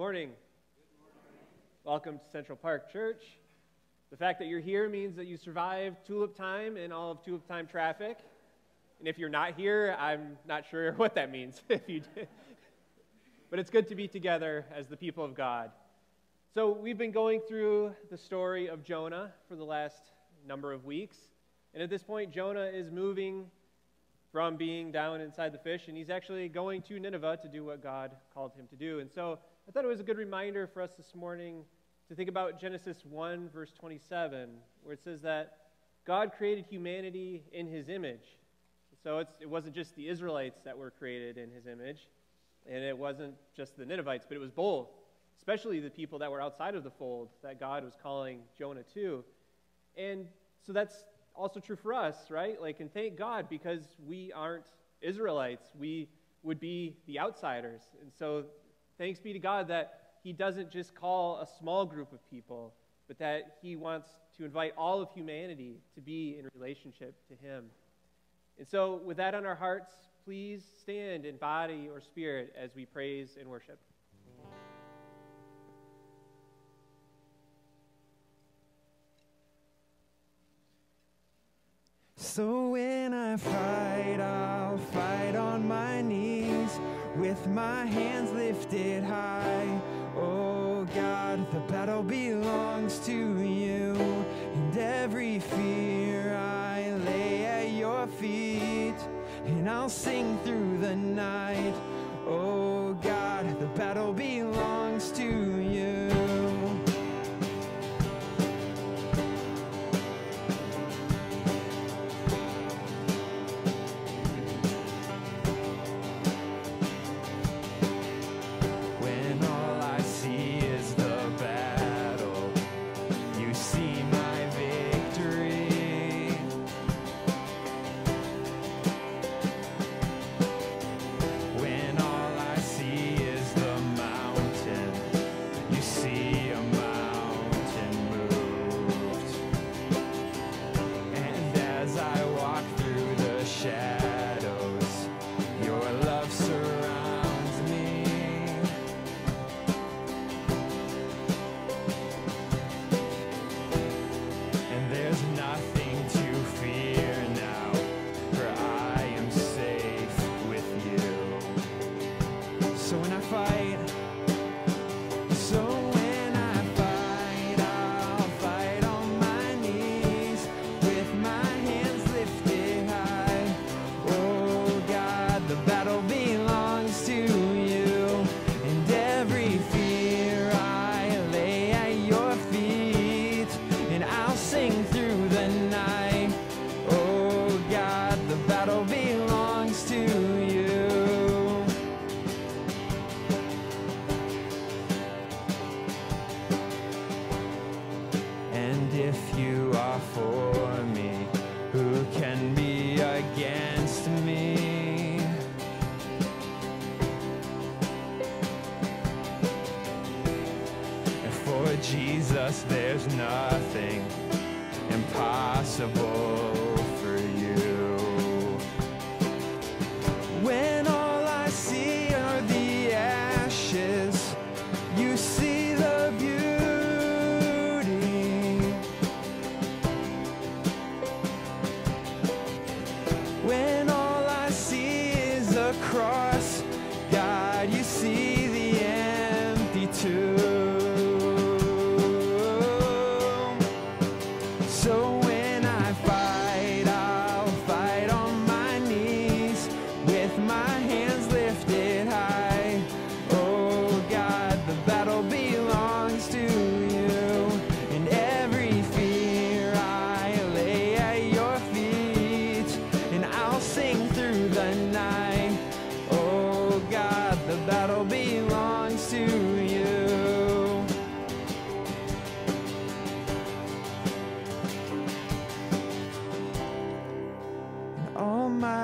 morning. Welcome to Central Park Church. The fact that you're here means that you survived tulip time and all of tulip time traffic. And if you're not here, I'm not sure what that means if you did. But it's good to be together as the people of God. So, we've been going through the story of Jonah for the last number of weeks. And at this point, Jonah is moving from being down inside the fish, and he's actually going to Nineveh to do what God called him to do. And so I thought it was a good reminder for us this morning to think about Genesis 1, verse 27, where it says that God created humanity in his image. So it wasn't just the Israelites that were created in his image, and it wasn't just the Ninevites, but it was both, especially the people that were outside of the fold that God was calling Jonah to. And so that's also true for us, right? Like, and thank God because we aren't Israelites. We would be the outsiders. And so Thanks be to God that He doesn't just call a small group of people, but that He wants to invite all of humanity to be in relationship to Him. And so, with that on our hearts, please stand in body or spirit as we praise and worship. So when I fight, I'll fight on my knees with my hands lifted high. Oh God, the battle belongs to you, and every fear I lay at your feet, and I'll sing through the night. Oh God, the battle belongs to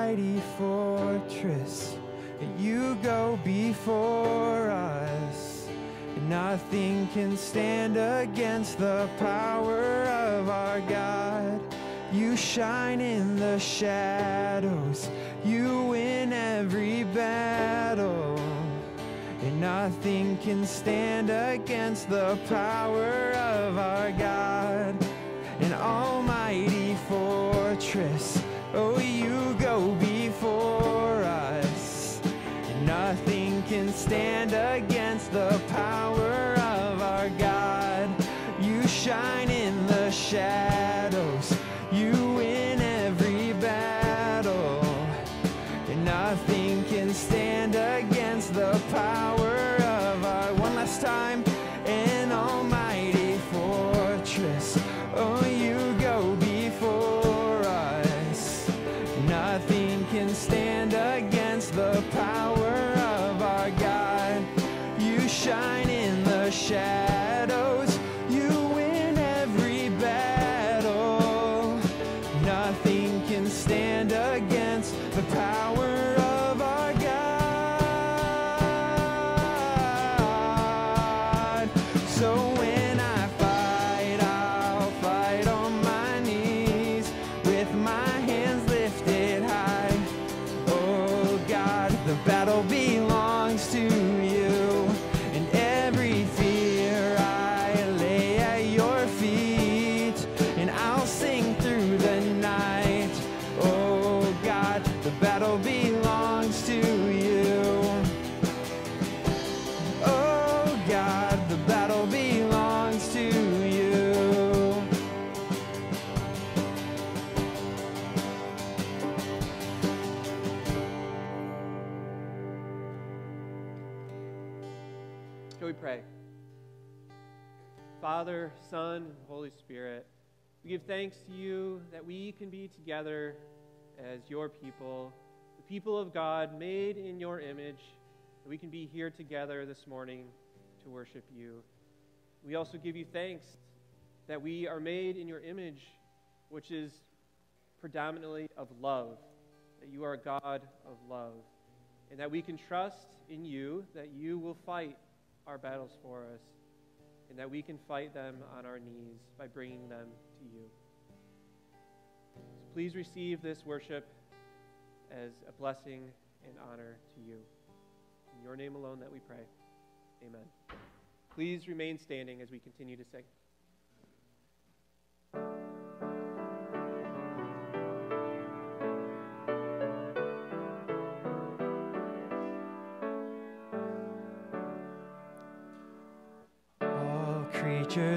mighty fortress. You go before us. Nothing can stand against the power of our God. You shine in the shadows. You win every battle. And nothing can stand against the power of our God. An almighty fortress. Go us. Nothing can stand against the power of our God. You shine in the shadows. Father, Son, and Holy Spirit, we give thanks to you that we can be together as your people, the people of God made in your image, that we can be here together this morning to worship you. We also give you thanks that we are made in your image, which is predominantly of love, that you are a God of love, and that we can trust in you that you will fight our battles for us, and that we can fight them on our knees by bringing them to you. So please receive this worship as a blessing and honor to you. In your name alone that we pray. Amen. Please remain standing as we continue to sing.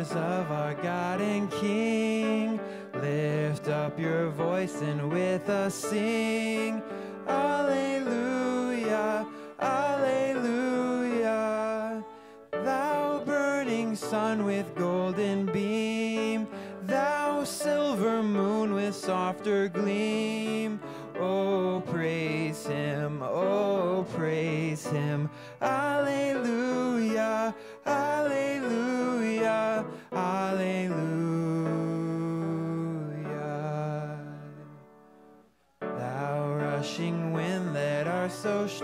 Of our God and King, lift up your voice and with us sing. Alleluia, Alleluia. Thou burning sun with golden beam, thou silver moon with softer gleam. Oh, praise him, oh, praise him.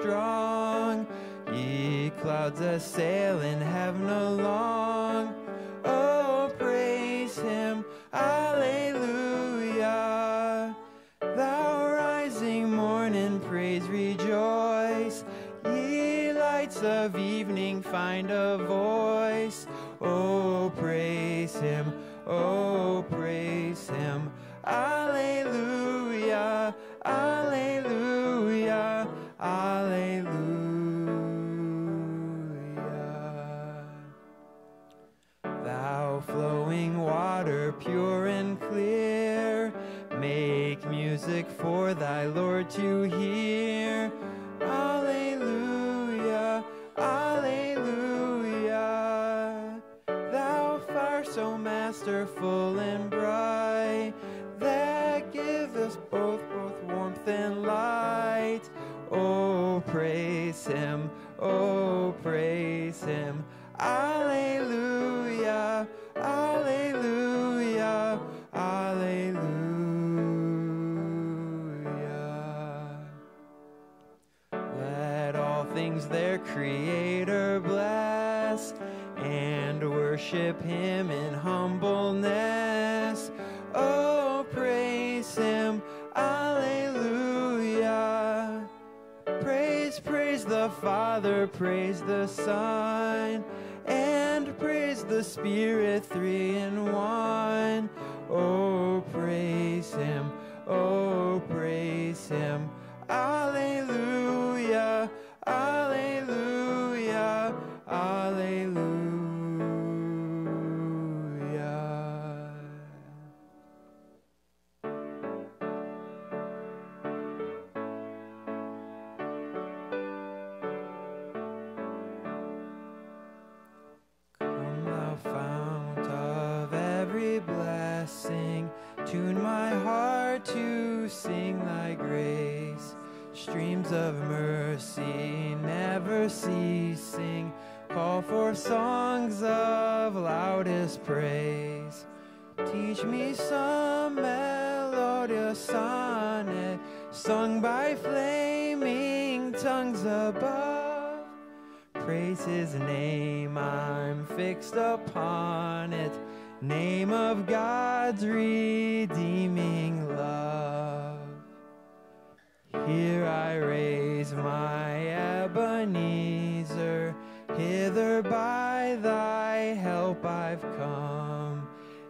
Strong, ye clouds assail in heaven along. Oh, praise him, Alleluia. Thou rising morning, praise, rejoice. Ye lights of evening, find a voice. Oh, praise him, oh, praise him. Music for thy Lord to hear. Worship Him in humbleness. Oh, praise Him, Alleluia. Praise, praise the the Father, praise the Son, and praise the Spirit, three in one. Oh, praise Him, oh, praise Him. Alleluia, mercy never ceasing, call for songs of loudest praise. Teach me some melodious sonnet sung by flaming tongues above. Praise his name, I'm fixed upon it. Name of God's redeeming. Here I raise my Ebenezer, hither by thy help I've come.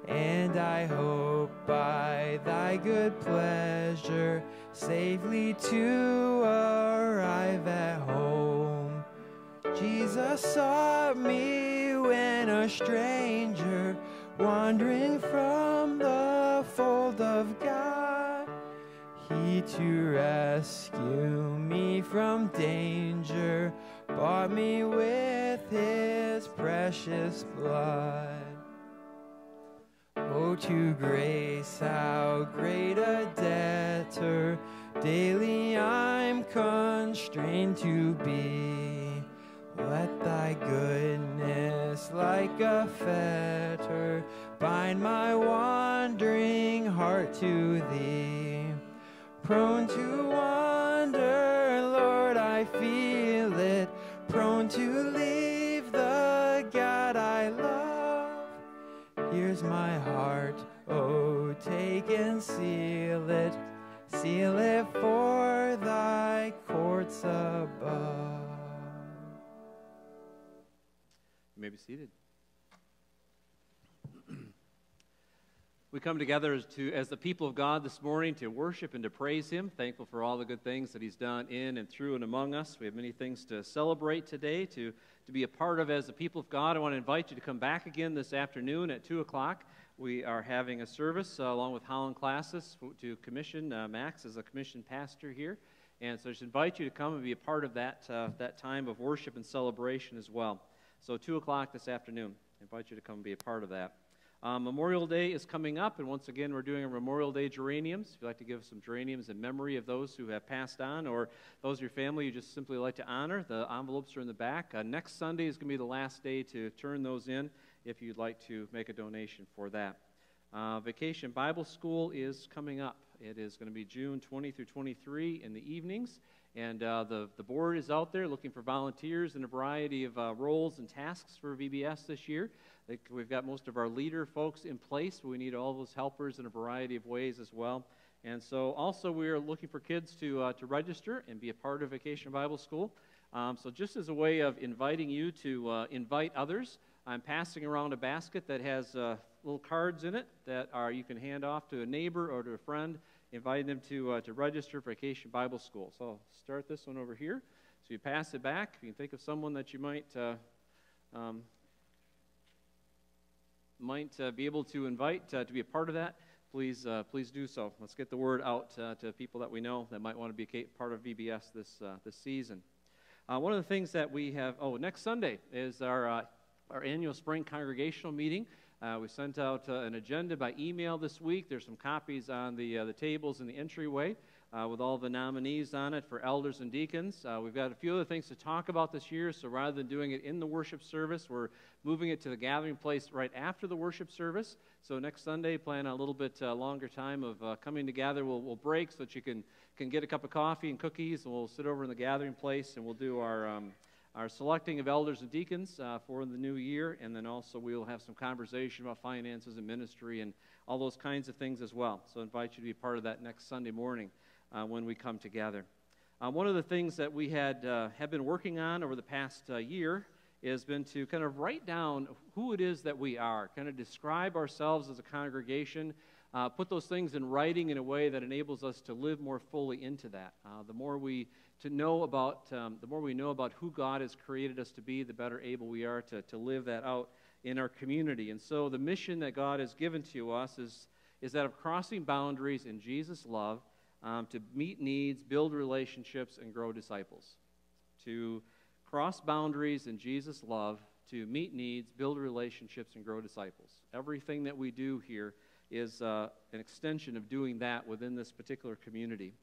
And I hope by thy good pleasure safely to arrive at home. Jesus sought me when a stranger, wandering from the fold of God. To rescue me from danger, bought me with his precious blood. Oh, to grace, how great a debtor daily I'm constrained to be. Let thy goodness, like a fetter, bind my wandering heart to thee. Prone to wander, Lord, I feel it. Prone to leave the God I love. Here's my heart, oh, take and seal it. Seal it for thy courts above. You may be seated. We come together as, to, as the people of God this morning to worship and to praise Him. Thankful for all the good things that He's done in and through and among us. We have many things to celebrate today, to, to be a part of as the people of God. I want to invite you to come back again this afternoon at 2 o'clock. We are having a service uh, along with Holland Classis to commission uh, Max as a commissioned pastor here. And so I just invite you to come and be a part of that, uh, that time of worship and celebration as well. So, 2 o'clock this afternoon. I invite you to come and be a part of that. Um, Memorial Day is coming up, and once again, we're doing a Memorial Day geraniums. If you'd like to give some geraniums in memory of those who have passed on, or those of your family you just simply like to honor, the envelopes are in the back. Uh, next Sunday is going to be the last day to turn those in if you'd like to make a donation for that. Uh, Vacation Bible School is coming up. It is going to be June 20 through 23 in the evenings. And uh, the, the board is out there looking for volunteers in a variety of uh, roles and tasks for VBS this year. We've got most of our leader folks in place, but we need all those helpers in a variety of ways as well. And so, also, we are looking for kids to, uh, to register and be a part of Vacation Bible School. Um, so, just as a way of inviting you to uh, invite others, I'm passing around a basket that has uh, little cards in it that are you can hand off to a neighbor or to a friend inviting them to, uh, to register for Vacation Bible School. So I'll start this one over here. So you pass it back. You can think of someone that you might, uh, um, might uh, be able to invite uh, to be a part of that, please, uh, please do so. Let's get the word out uh, to people that we know that might want to be part of VBS this, this season. one of the things that we have, oh, next Sunday is our, our annual spring congregational meeting. Uh, we sent out uh, an agenda by email this week. There's some copies on the, uh, the tables in the entryway with all the nominees on it for elders and deacons. we've got a few other things to talk about this year, so rather than doing it in the worship service, we're moving it to the gathering place right after the worship service. So next Sunday, plan a little bit longer time of coming together. We'll, we'll break so that you can, can get a cup of coffee and cookies, and we'll sit over in the gathering place and we'll do our. Um, our selecting of elders and deacons uh, for the new year, and then also we will have some conversation about finances and ministry and all those kinds of things as well. So I invite you to be part of that next Sunday morning uh, when we come together. Um, one of the things that we had uh, have been working on over the past uh, year has been to kind of write down who it is that we are, kind of describe ourselves as a congregation, uh, put those things in writing in a way that enables us to live more fully into that. Uh, the more we to know about, um, the more we know about who God has created us to be, the better able we are to, to live that out in our community. And so the mission that God has given to us is, is that of crossing boundaries in Jesus' love um, to meet needs, build relationships, and grow disciples. To cross boundaries in Jesus' love to meet needs, build relationships, and grow disciples. Everything that we do here is uh, an extension of doing that within this particular community.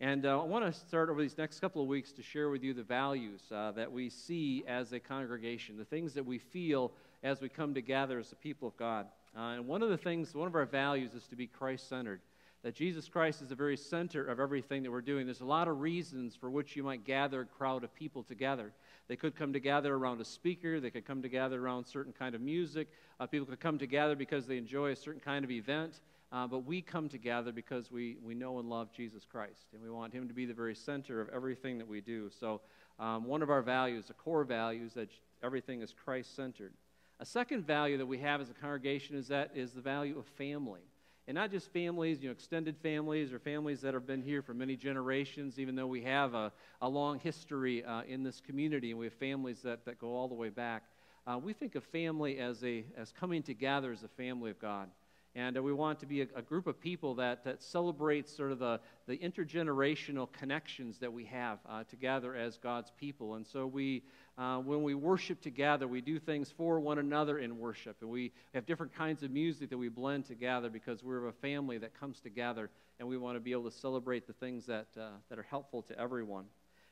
And uh, I want to start over these next couple of weeks to share with you the values uh, that we see as a congregation, the things that we feel as we come together as the people of God. Uh, and one of the things, one of our values is to be Christ centered. That Jesus Christ is the very center of everything that we're doing. There's a lot of reasons for which you might gather a crowd of people together. They could come together around a speaker, they could come together around certain kind of music. Uh, people could come together because they enjoy a certain kind of event. Uh, but we come together because we, we know and love Jesus Christ, and we want Him to be the very center of everything that we do. So, um, one of our values, the core values, that everything is Christ centered. A second value that we have as a congregation is that is the value of family. And not just families, you know, extended families or families that have been here for many generations, even though we have a, a long history uh, in this community and we have families that, that go all the way back. Uh, we think of family as, a, as coming together as a family of God. And uh, we want to be a, a, group of people that, that celebrates sort of the, the intergenerational connections that we have uh, together as God's people. And so we, uh, when we worship together, we do things for one another in worship. And we have different kinds of music that we blend together because we're a family that comes together and we want to be able to celebrate the things that, uh, that are helpful to everyone.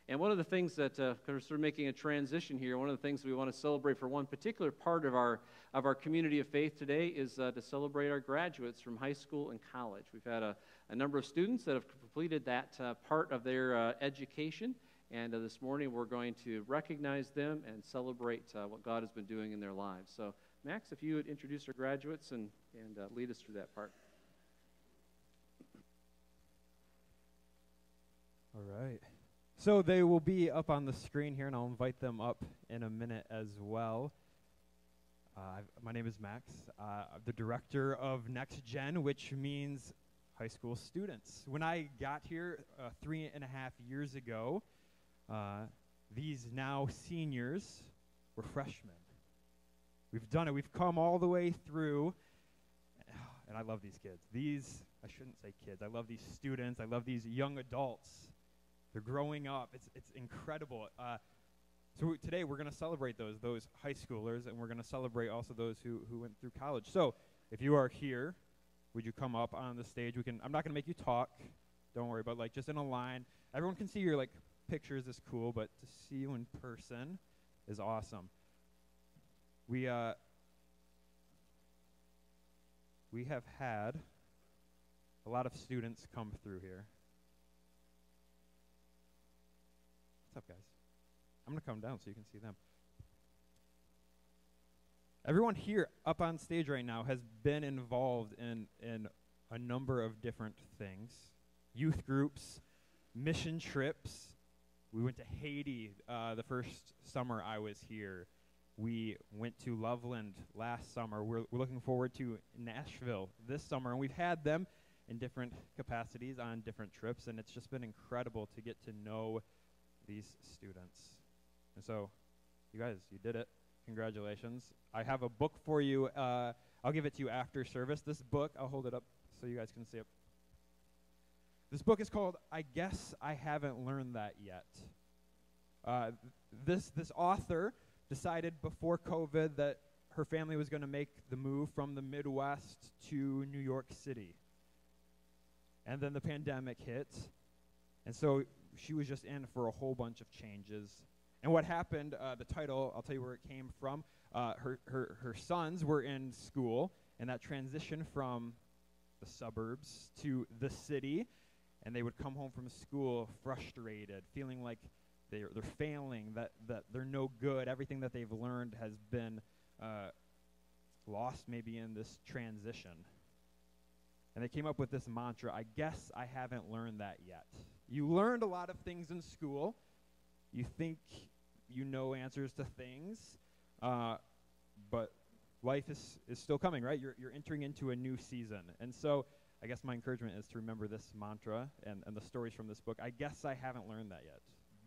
And one of the things that, uh, we're sort of making a transition here, one of the things we want to celebrate for one particular part of our, of our community of faith today is uh, to celebrate our graduates from high school and college. We've had a, a number of students that have completed that uh, part of their uh, education. And uh, this morning we're going to recognize them and celebrate uh, what God has been doing in their lives. So, Max, if you would introduce our graduates and, and lead us through that part. All right. So they will be up on the screen here, and I'll invite them up in a minute as well. Uh, my name is Max. Uh, I'm the director of Next Gen, which means high school students. When I got here uh, three and a half years ago, uh, these now seniors were freshmen. We've done it. We've come all the way through, and I love these kids. These, I shouldn't say kids, I love these students. I love these young adults they're growing up. It's, it's incredible. Uh, so today we're going to celebrate those, those high schoolers, and we're going to celebrate also those who, who went through college. So if you are here, would you come up on the stage? We can. I'm not going to make you talk. Don't worry, but like just in a line. Everyone can see your like pictures is cool, but to see you in person is awesome. We uh we have had a lot of students come through here. What's up, guys? I'm going to come down so you can see them. Everyone here up on stage right now has been involved in, in a number of different things youth groups, mission trips. We went to Haiti uh, the first summer I was here. We went to Loveland last summer. We're, we're looking forward to Nashville this summer, and we've had them in different capacities on different trips, and it's just been incredible to get to know these students. And so, you guys, you did it. Congratulations. I have a book for you. Uh, I'll give it to you after service. This book, I'll hold it up so you guys can see it. This book is called I Guess I Haven't Learned That Yet. Uh, this, this author decided before COVID that her family was going to make the move from the Midwest to New York City. And then the pandemic hit. And so she was just in for a whole bunch of changes. And what happened, uh, the title, I'll tell you where it came from. Uh, her, her, her sons were in school, and that transition from the suburbs to the city, and they would come home from school frustrated, feeling like they're, they're failing, that, that they're no good. Everything that they've learned has been uh, lost maybe in this transition. And they came up with this mantra I guess I haven't learned that yet you learned a lot of things in school. You think you know answers to things, uh, but life is, is still coming, right? You're, you're entering into a new season. And so I guess my encouragement is to remember this mantra and, and the stories from this book. I guess I haven't learned that yet.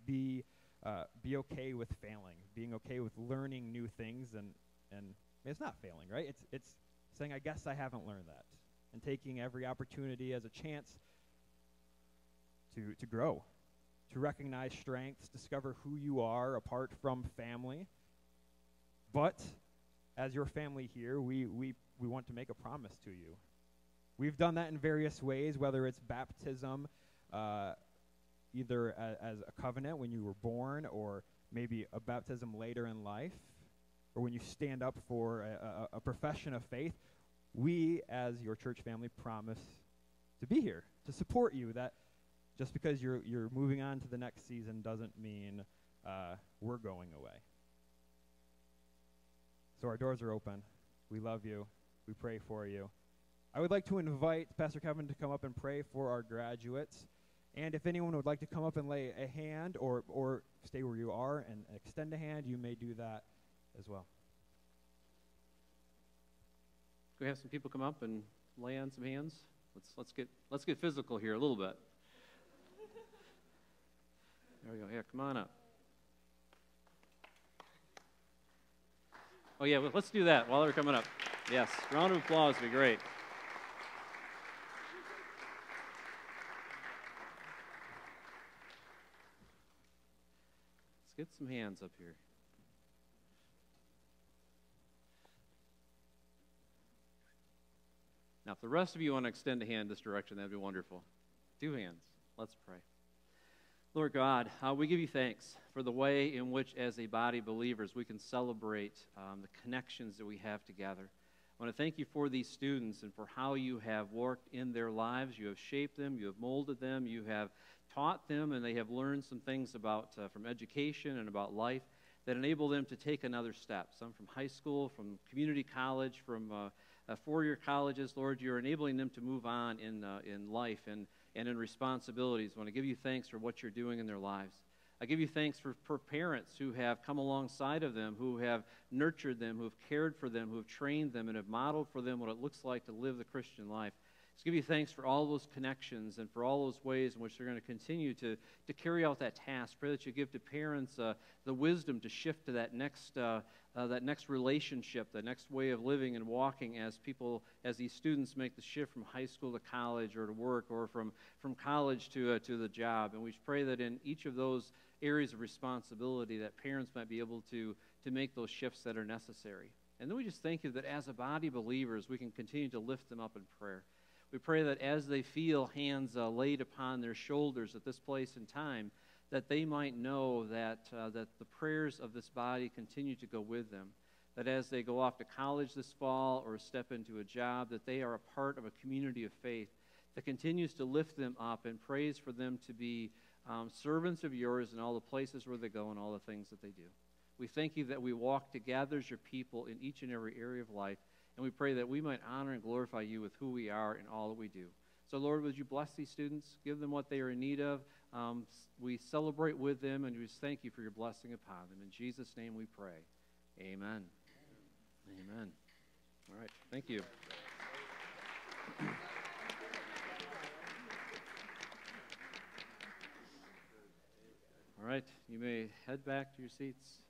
Be, uh, be okay with failing, being okay with learning new things. And, and it's not failing, right? It's, it's saying, I guess I haven't learned that. And taking every opportunity as a chance to, to grow, to recognize strengths, discover who you are apart from family. But as your family here, we, we, we want to make a promise to you. We've done that in various ways, whether it's baptism, uh, either a, as a covenant when you were born, or maybe a baptism later in life, or when you stand up for a, a, a profession of faith. We, as your church family, promise to be here, to support you. That just because you're, you're moving on to the next season doesn't mean uh, we're going away. So our doors are open. We love you. We pray for you. I would like to invite Pastor Kevin to come up and pray for our graduates. And if anyone would like to come up and lay a hand or, or stay where you are and extend a hand, you may do that as well. Can we have some people come up and lay on some hands? Let's, let's, get, let's get physical here a little bit. There we go. Yeah, come on up. Oh, yeah, well, let's do that while they're coming up. Yes, round of applause would be great. Let's get some hands up here. Now, if the rest of you want to extend a hand this direction, that'd be wonderful. Two hands. Let's pray. Lord God, uh, we give you thanks for the way in which, as a body of believers, we can celebrate um, the connections that we have together. I want to thank you for these students and for how you have worked in their lives. You have shaped them, you have molded them, you have taught them, and they have learned some things about uh, from education and about life that enable them to take another step. Some from high school, from community college, from uh, uh, four-year colleges. Lord, you're enabling them to move on in uh, in life and and in responsibilities. I want to give you thanks for what you're doing in their lives. I give you thanks for, for parents who have come alongside of them, who have nurtured them, who have cared for them, who have trained them, and have modeled for them what it looks like to live the Christian life. Just give you thanks for all those connections and for all those ways in which they're going to continue to, to carry out that task. Pray that you give to parents uh, the wisdom to shift to that next, uh, uh, that next relationship, the next way of living and walking as people, as these students make the shift from high school to college or to work or from, from college to, uh, to the job. And we pray that in each of those areas of responsibility that parents might be able to, to make those shifts that are necessary. And then we just thank you that as a body of believers, we can continue to lift them up in prayer. We pray that as they feel hands uh, laid upon their shoulders at this place and time, that they might know that, uh, that the prayers of this body continue to go with them. That as they go off to college this fall or step into a job, that they are a part of a community of faith that continues to lift them up and prays for them to be um, servants of yours in all the places where they go and all the things that they do. We thank you that we walk together as your people in each and every area of life and we pray that we might honor and glorify you with who we are and all that we do. So, Lord, would you bless these students, give them what they are in need of. Um, we celebrate with them, and we just thank you for your blessing upon them. In Jesus' name we pray. Amen. Amen. All right. Thank you. All right. You may head back to your seats.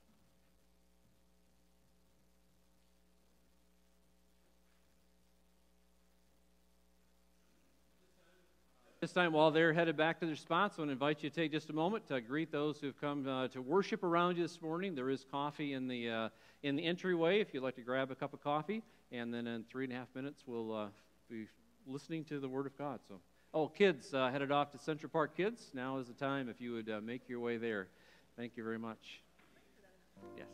This time, while they're headed back to their spots, I want to invite you to take just a moment to greet those who've come uh, to worship around you this morning. There is coffee in the uh, in the entryway if you'd like to grab a cup of coffee, and then in three and a half minutes we'll uh, be listening to the Word of God. So, oh, kids uh, headed off to Central Park Kids. Now is the time if you would uh, make your way there. Thank you very much. Yes.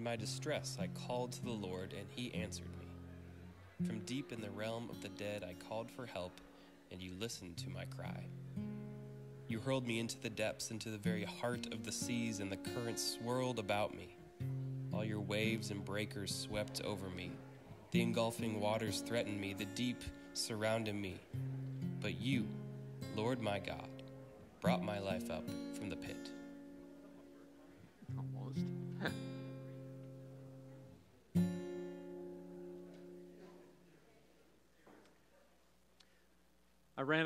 In my distress, I called to the Lord, and he answered me. From deep in the realm of the dead, I called for help, and you listened to my cry. You hurled me into the depths, into the very heart of the seas, and the currents swirled about me. All your waves and breakers swept over me. The engulfing waters threatened me, the deep surrounded me. But you, Lord my God, brought my life up from the pit.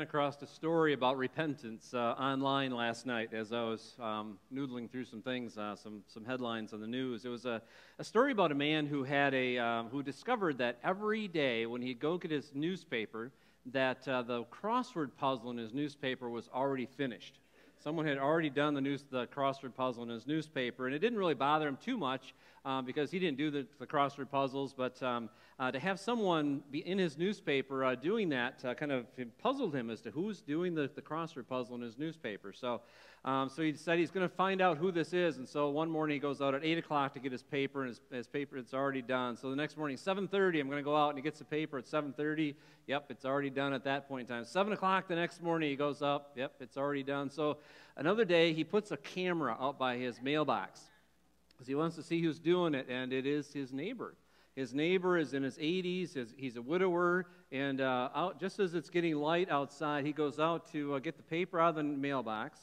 Across a story about repentance uh, online last night as I was um, noodling through some things, uh, some, some headlines on the news. It was a, a story about a man who had a um, who discovered that every day when he'd go get his newspaper, that uh, the crossword puzzle in his newspaper was already finished. Someone had already done the, news, the crossword puzzle in his newspaper, and it didn't really bother him too much um, because he didn't do the, the crossword puzzles. But um, uh, to have someone be in his newspaper uh, doing that uh, kind of puzzled him as to who's doing the, the crossword puzzle in his newspaper. So, um, so he said he's going to find out who this is. And so one morning he goes out at 8 o'clock to get his paper, and his, his paper it's already done. So the next morning, 7:30, I'm going to go out and he gets the paper at 7:30. Yep, it's already done at that point in time. 7 o'clock the next morning he goes up. Yep, it's already done. So another day he puts a camera out by his mailbox because he wants to see who's doing it, and it is his neighbor. His neighbor is in his 80s. He's a widower, and uh, out, just as it's getting light outside, he goes out to uh, get the paper out of the mailbox,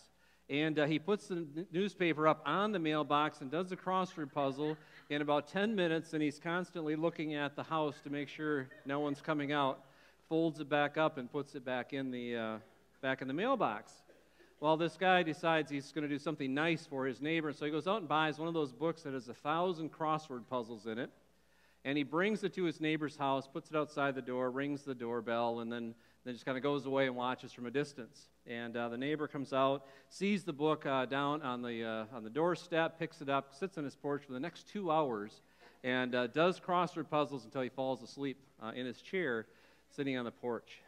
and uh, he puts the newspaper up on the mailbox and does the crossword puzzle in about 10 minutes, and he's constantly looking at the house to make sure no one's coming out. Folds it back up and puts it back in the uh, back in the mailbox. Well, this guy decides he's going to do something nice for his neighbor, so he goes out and buys one of those books that has a thousand crossword puzzles in it. And he brings it to his neighbor's house, puts it outside the door, rings the doorbell, and then, then just kind of goes away and watches from a distance. And uh, the neighbor comes out, sees the book uh, down on the, uh, on the doorstep, picks it up, sits on his porch for the next two hours, and uh, does crossword puzzles until he falls asleep uh, in his chair sitting on the porch.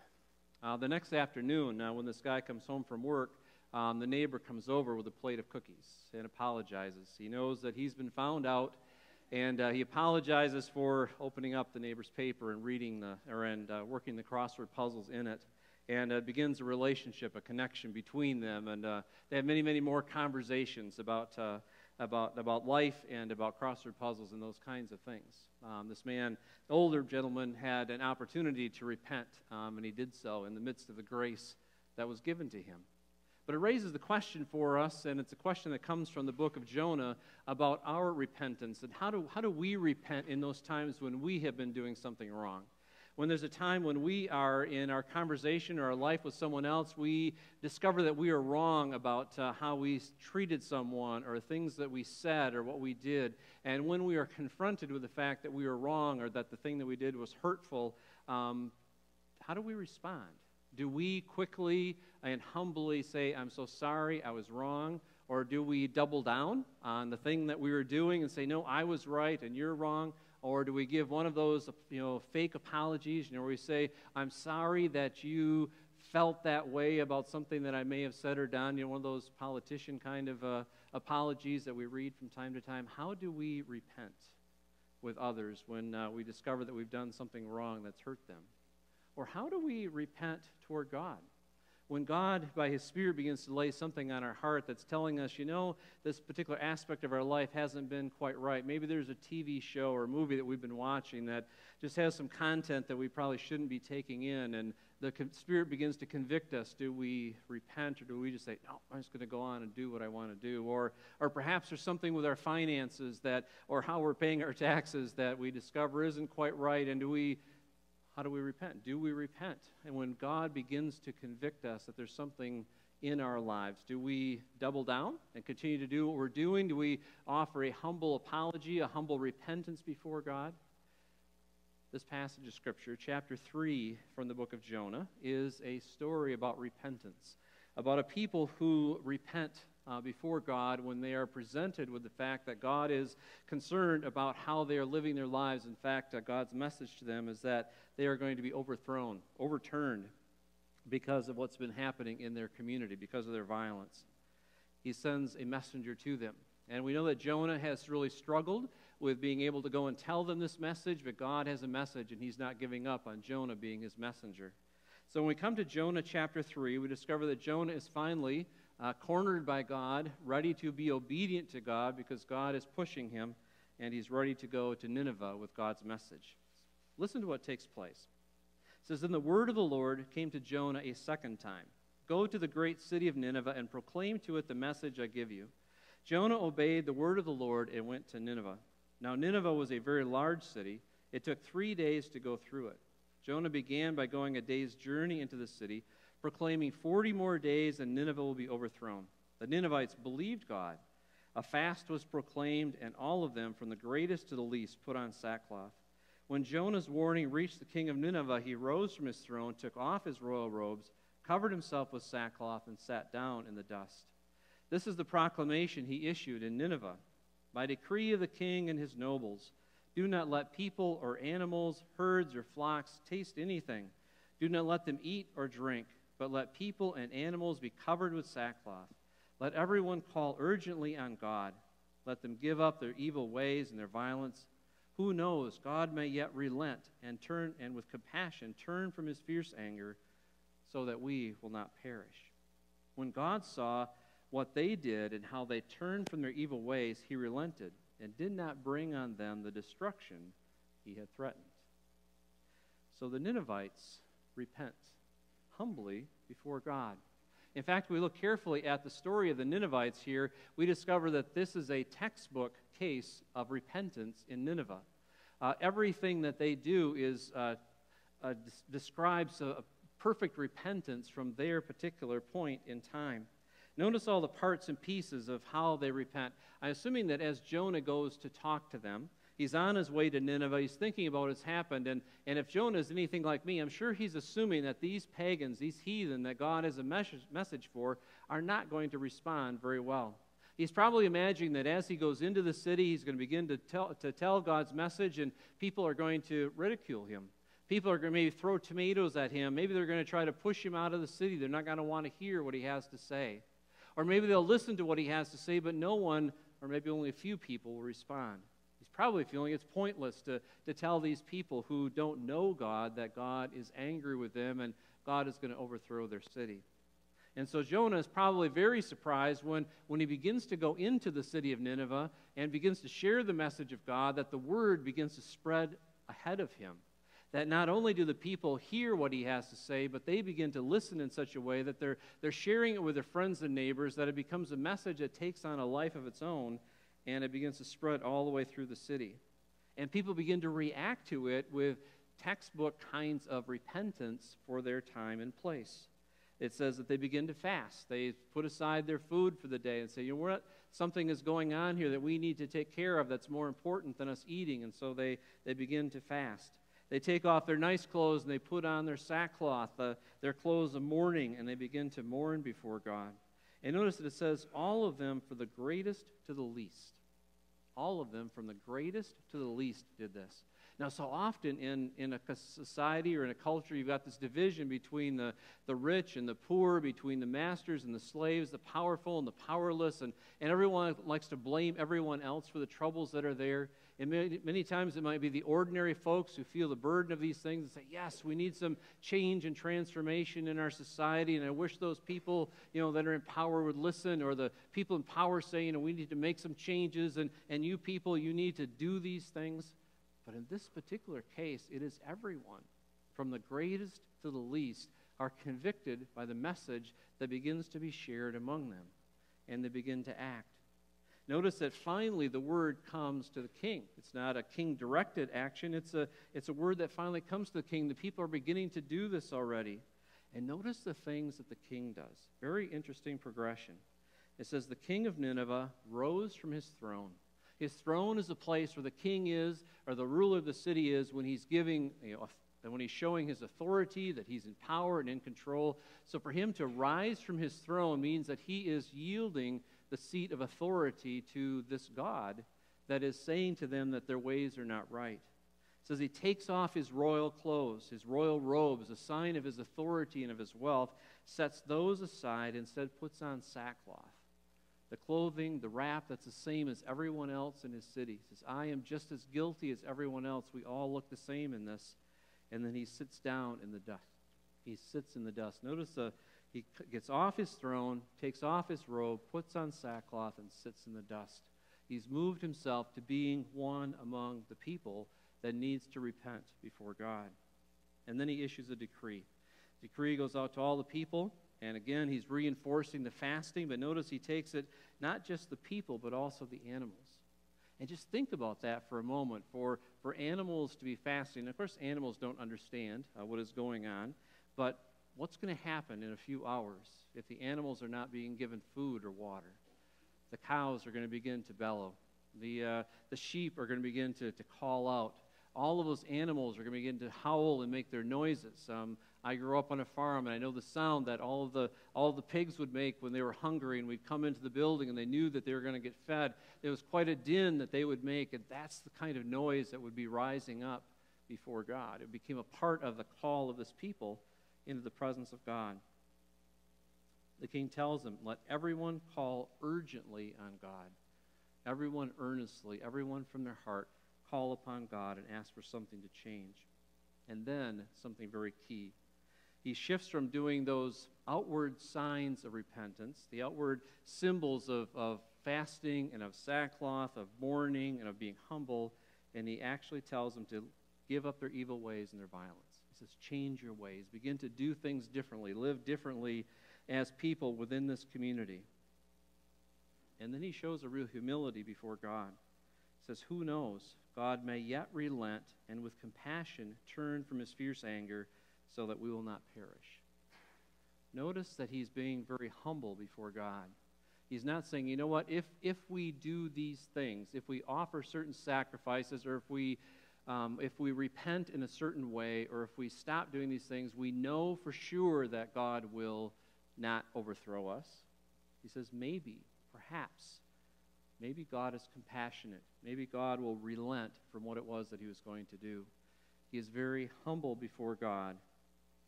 Uh, the next afternoon, when this guy comes home from work, um, the neighbor comes over with a plate of cookies and apologizes. He knows that he's been found out, and uh, he apologizes for opening up the neighbor's paper and reading the, or and uh, working the crossword puzzles in it, and uh, begins a relationship, a connection between them, and uh, they have many, many more conversations about. Uh, about, about life and about crossword puzzles and those kinds of things. Um, this man, older gentleman, had an opportunity to repent, um, and he did so in the midst of the grace that was given to him. But it raises the question for us, and it's a question that comes from the book of Jonah about our repentance and how do, how do we repent in those times when we have been doing something wrong? When there's a time when we are in our conversation or our life with someone else, we discover that we are wrong about uh, how we treated someone or things that we said or what we did. And when we are confronted with the fact that we are wrong or that the thing that we did was hurtful, um, how do we respond? Do we quickly and humbly say, I'm so sorry, I was wrong? Or do we double down on the thing that we were doing and say, no, I was right and you're wrong? Or do we give one of those, you know, fake apologies, you know, where we say, I'm sorry that you felt that way about something that I may have said or done, you know, one of those politician kind of uh, apologies that we read from time to time. How do we repent with others when uh, we discover that we've done something wrong that's hurt them? Or how do we repent toward God? When God, by His Spirit, begins to lay something on our heart that's telling us, you know, this particular aspect of our life hasn't been quite right. Maybe there's a TV show or movie that we've been watching that just has some content that we probably shouldn't be taking in, and the Spirit begins to convict us. Do we repent, or do we just say, no, I'm just going to go on and do what I want to do? Or, or perhaps there's something with our finances that, or how we're paying our taxes that we discover isn't quite right, and do we how do we repent? Do we repent? And when God begins to convict us that there's something in our lives, do we double down and continue to do what we're doing? Do we offer a humble apology, a humble repentance before God? This passage of Scripture, chapter 3 from the book of Jonah, is a story about repentance, about a people who repent uh, before God when they are presented with the fact that God is concerned about how they are living their lives. In fact, uh, God's message to them is that they are going to be overthrown, overturned because of what's been happening in their community, because of their violence. He sends a messenger to them. And we know that Jonah has really struggled with being able to go and tell them this message, but God has a message, and he's not giving up on Jonah being his messenger. So when we come to Jonah chapter 3, we discover that Jonah is finally uh, cornered by God, ready to be obedient to God because God is pushing him, and he's ready to go to Nineveh with God's message. Listen to what takes place. It says, Then the word of the Lord came to Jonah a second time Go to the great city of Nineveh and proclaim to it the message I give you. Jonah obeyed the word of the Lord and went to Nineveh. Now, Nineveh was a very large city. It took three days to go through it. Jonah began by going a day's journey into the city, proclaiming 40 more days and Nineveh will be overthrown. The Ninevites believed God. A fast was proclaimed, and all of them, from the greatest to the least, put on sackcloth. When Jonah's warning reached the king of Nineveh, he rose from his throne, took off his royal robes, covered himself with sackcloth, and sat down in the dust. This is the proclamation he issued in Nineveh. By decree of the king and his nobles, do not let people or animals, herds or flocks taste anything. Do not let them eat or drink, but let people and animals be covered with sackcloth. Let everyone call urgently on God. Let them give up their evil ways and their violence. Who knows, God may yet relent and turn and with compassion turn from his fierce anger so that we will not perish. When God saw what they did and how they turned from their evil ways, he relented and did not bring on them the destruction he had threatened. So the Ninevites repent humbly before God. In fact, we look carefully at the story of the Ninevites here, we discover that this is a textbook case of repentance in Nineveh. Uh, everything that they do is uh, uh, describes a, a perfect repentance from their particular point in time. Notice all the parts and pieces of how they repent. I'm assuming that as Jonah goes to talk to them, he's on his way to Nineveh. He's thinking about what's happened. And, and if Jonah is anything like me, I'm sure he's assuming that these pagans, these heathen that God has a message, message for, are not going to respond very well. He's probably imagining that as he goes into the city, he's going to begin to tell, to tell God's message, and people are going to ridicule him. People are going to maybe throw tomatoes at him. Maybe they're going to try to push him out of the city. They're not going to want to hear what he has to say. Or maybe they'll listen to what he has to say, but no one, or maybe only a few people, will respond. Probably feeling it's pointless to, to tell these people who don't know God that God is angry with them and God is going to overthrow their city. And so Jonah is probably very surprised when, when he begins to go into the city of Nineveh and begins to share the message of God that the word begins to spread ahead of him that not only do the people hear what he has to say, but they begin to listen in such a way that they're, they're sharing it with their friends and neighbors, that it becomes a message that takes on a life of its own, and it begins to spread all the way through the city. And people begin to react to it with textbook kinds of repentance for their time and place. It says that they begin to fast. They put aside their food for the day and say, you know what? Something is going on here that we need to take care of that's more important than us eating. And so they, they begin to fast. They take off their nice clothes and they put on their sackcloth, uh, their clothes of mourning, and they begin to mourn before God. And notice that it says, all of them for the greatest to the least. All of them from the greatest to the least did this. Now, so often in, in a society or in a culture, you've got this division between the, the rich and the poor, between the masters and the slaves, the powerful and the powerless, and, and everyone likes to blame everyone else for the troubles that are there. And many, many times it might be the ordinary folks who feel the burden of these things and say, Yes, we need some change and transformation in our society. And I wish those people you know, that are in power would listen, or the people in power say, you oh, know, we need to make some changes, and, and you people, you need to do these things. But in this particular case, it is everyone, from the greatest to the least, are convicted by the message that begins to be shared among them, and they begin to act. Notice that finally the word comes to the king. It's not a king directed action, it's a, it's a word that finally comes to the king. The people are beginning to do this already. And notice the things that the king does. Very interesting progression. It says, The king of Nineveh rose from his throne. His throne is the place where the king is, or the ruler of the city is, when he's giving, you know, when he's showing his authority, that he's in power and in control. So for him to rise from his throne means that he is yielding the seat of authority to this God that is saying to them that their ways are not right. It says he takes off his royal clothes, his royal robes, a sign of his authority and of his wealth, sets those aside, instead puts on sackcloth. the clothing, the wrap that's the same as everyone else in his city. He says, I am just as guilty as everyone else. We all look the same in this. And then he sits down in the dust. He sits in the dust. Notice the, he gets off his throne, takes off his robe, puts on sackcloth, and sits in the dust. He's moved himself to being one among the people that needs to repent before God. And then he issues a decree. Decree goes out to all the people and again, he's reinforcing the fasting, but notice he takes it not just the people, but also the animals. And just think about that for a moment. For, for animals to be fasting, of course, animals don't understand uh, what is going on, but what's going to happen in a few hours if the animals are not being given food or water? The cows are going to begin to bellow, the, uh, the sheep are going to begin to, to call out. All of those animals are going to begin to howl and make their noises. Um, I grew up on a farm, and I know the sound that all of the, all of the pigs would make when they were hungry, and we'd come into the building, and they knew that they were going to get fed. It was quite a din that they would make, and that's the kind of noise that would be rising up before God. It became a part of the call of this people into the presence of God. The king tells them, Let everyone call urgently on God. Everyone earnestly, everyone from their heart, call upon God and ask for something to change. And then something very key he shifts from doing those outward signs of repentance, the outward symbols of, of fasting and of sackcloth, of mourning and of being humble, and he actually tells them to give up their evil ways and their violence. Change your ways, begin to do things differently, live differently as people within this community. And then he shows a real humility before God. He says, Who knows? God may yet relent and with compassion turn from his fierce anger so that we will not perish. Notice that he's being very humble before God. He's not saying, you know what, if, if we do these things, if we offer certain sacrifices, or if we, um, if we repent in a certain way, or if we stop doing these things, we know for sure that God will not overthrow us. He says, maybe, perhaps, maybe God is compassionate. Maybe God will relent from what it was that he was going to do. He is very humble before God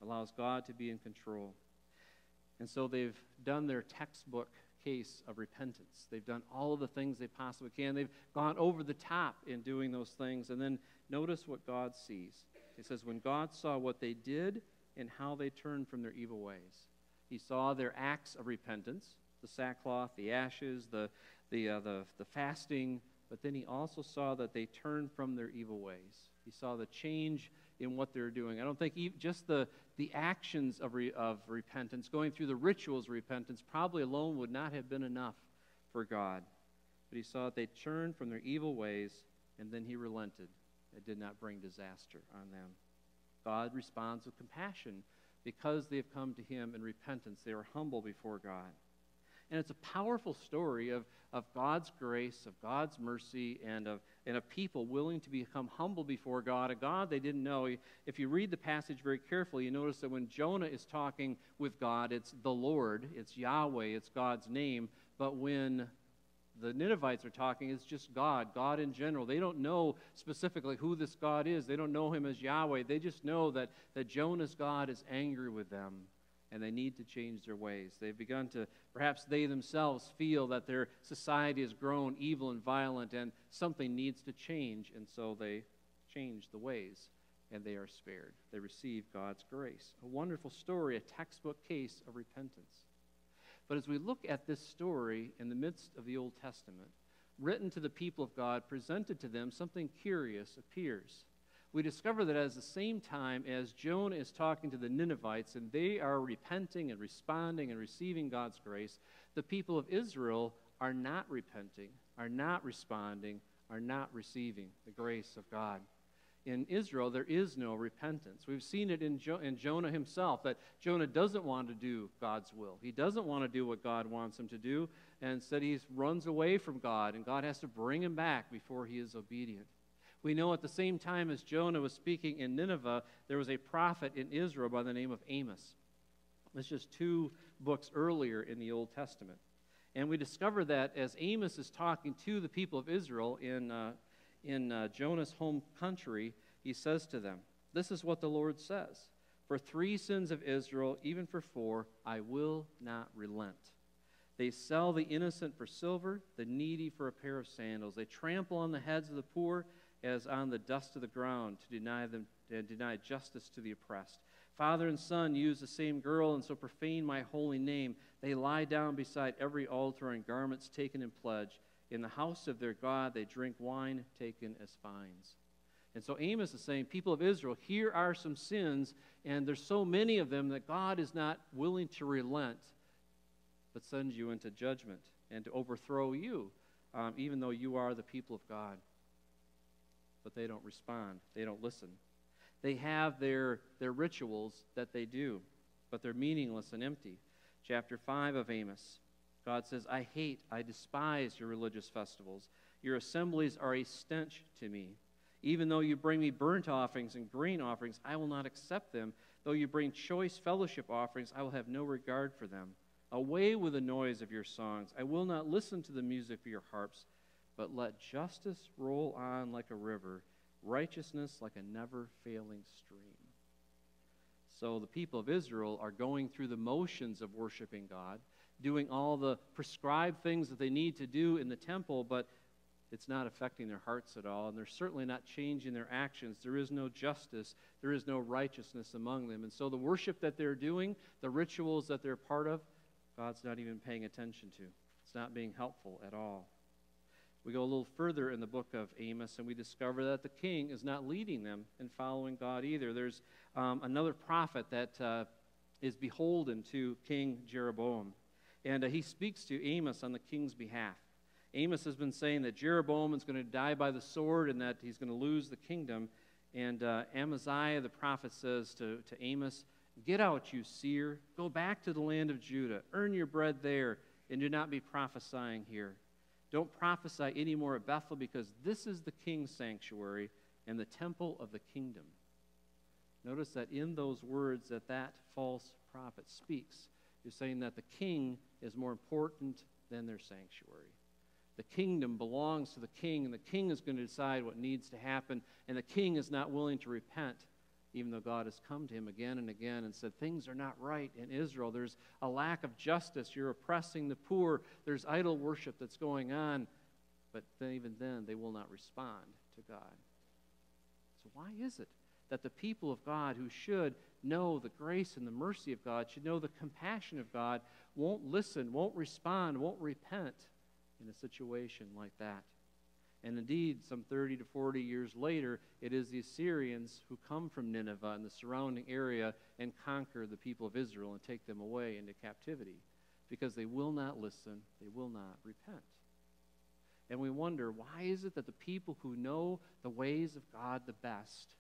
allows God to be in control. And so they've done their textbook case of repentance. They've done all of the things they possibly can. They've gone over the top in doing those things. And then notice what God sees. He says, When God saw what they did and how they turned from their evil ways, He saw their acts of repentance the sackcloth, the ashes, the, the, uh, the, the fasting, but then He also saw that they turned from their evil ways. He saw the change in what they're doing. I don't think even, just the, the actions of, re, of repentance, going through the rituals of repentance, probably alone would not have been enough for God. But he saw that they turned from their evil ways, and then he relented. It did not bring disaster on them. God responds with compassion because they have come to him in repentance. They are humble before God. And it's a powerful story of, of God's grace, of God's mercy, and of, and a people willing to become humble before God, a God they didn't know. If you read the passage very carefully, you notice that when Jonah is talking with God, it's the Lord, it's Yahweh, it's God's name. But when the Ninevites are talking, it's just God, God in general. They don't know specifically who this God is. They don't know him as Yahweh. They just know that, that Jonah's God is angry with them and they need to change their ways. They've begun to, perhaps they themselves feel that their society has grown evil and violent and something needs to change, and so they change the ways and they are spared. They receive God's grace. A wonderful story, a textbook case of repentance. But as we look at this story in the midst of the Old Testament, written to the people of God, presented to them, something curious appears we discover that at the same time as Jonah is talking to the Ninevites and they are repenting and responding and receiving God's grace, the people of Israel are not repenting, are not responding, are not receiving the grace of God. In Israel, there is no repentance. We've seen it in, jo- in Jonah himself that Jonah doesn't want to do God's will. He doesn't want to do what God wants him to do, and instead he runs away from God, and God has to bring him back before he is obedient. We know at the same time as Jonah was speaking in Nineveh, there was a prophet in Israel by the name of Amos. It's just two books earlier in the Old Testament. And we discover that as Amos is talking to the people of Israel in, uh, in uh, Jonah's home country, he says to them, This is what the Lord says For three sins of Israel, even for four, I will not relent. They sell the innocent for silver, the needy for a pair of sandals. They trample on the heads of the poor as on the dust of the ground to deny them to deny justice to the oppressed. Father and son use the same girl and so profane my holy name. They lie down beside every altar in garments taken in pledge. In the house of their God they drink wine taken as fines. And so Amos is saying, People of Israel, here are some sins, and there's so many of them that God is not willing to relent, but sends you into judgment and to overthrow you, um, even though you are the people of God. But they don't respond, they don't listen. They have their, their rituals that they do, but they're meaningless and empty. Chapter 5 of Amos God says, I hate, I despise your religious festivals. Your assemblies are a stench to me. Even though you bring me burnt offerings and grain offerings, I will not accept them. Though you bring choice fellowship offerings, I will have no regard for them. Away with the noise of your songs. I will not listen to the music of your harps, but let justice roll on like a river, righteousness like a never failing stream. So the people of Israel are going through the motions of worshiping God, doing all the prescribed things that they need to do in the temple, but it's not affecting their hearts at all, and they're certainly not changing their actions. There is no justice, there is no righteousness among them. And so the worship that they're doing, the rituals that they're part of, God's not even paying attention to. It's not being helpful at all. We go a little further in the book of Amos, and we discover that the king is not leading them in following God either. There's um, another prophet that uh, is beholden to King Jeroboam, and uh, he speaks to Amos on the king's behalf. Amos has been saying that Jeroboam is going to die by the sword and that he's going to lose the kingdom. And uh, Amaziah the prophet says to, to Amos, Get out, you seer. Go back to the land of Judah. Earn your bread there, and do not be prophesying here. Don't prophesy anymore at Bethel because this is the king's sanctuary and the temple of the kingdom. Notice that in those words that that false prophet speaks, you're saying that the king is more important than their sanctuary. The kingdom belongs to the king, and the king is going to decide what needs to happen, and the king is not willing to repent, even though God has come to him again and again and said, Things are not right in Israel. There's a lack of justice. You're oppressing the poor. There's idol worship that's going on. But then, even then, they will not respond to God. So, why is it that the people of God who should know the grace and the mercy of God, should know the compassion of God, won't listen, won't respond, won't repent? in a situation like that. And indeed, some 30 to 40 years later, it is the Assyrians who come from Nineveh and the surrounding area and conquer the people of Israel and take them away into captivity because they will not listen, they will not repent. And we wonder why is it that the people who know the ways of God the best